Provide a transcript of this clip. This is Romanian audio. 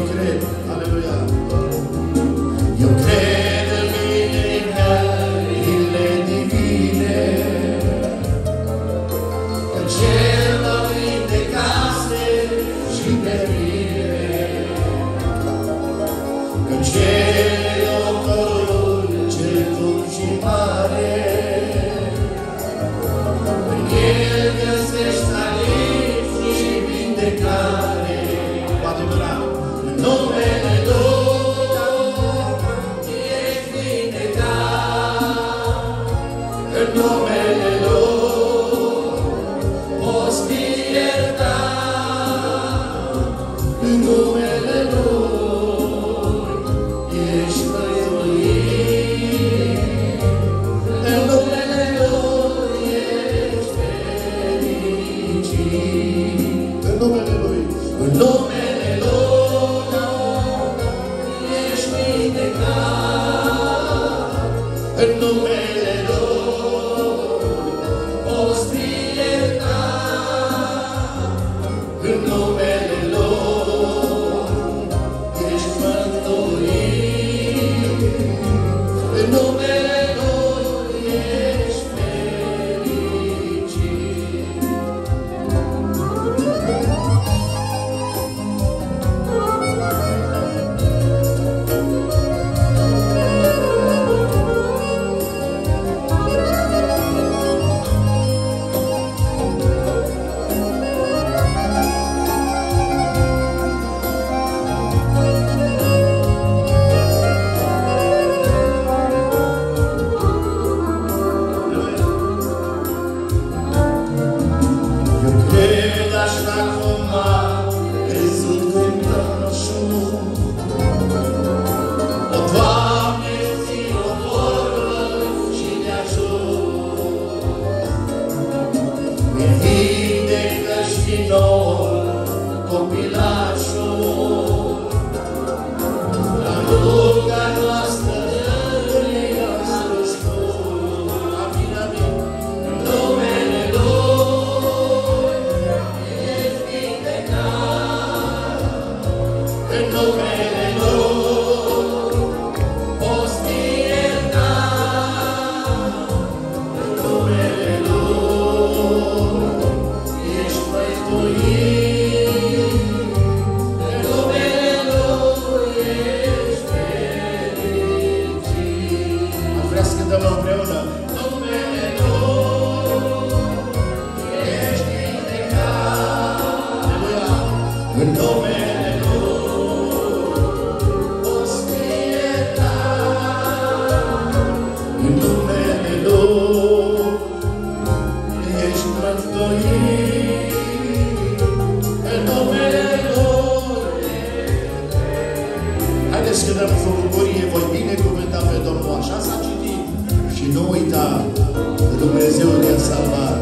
today. en los câtă bucurie voi binecuvânta pe Domnul. Așa s-a citit. Și nu uita că Dumnezeu ne-a salvat.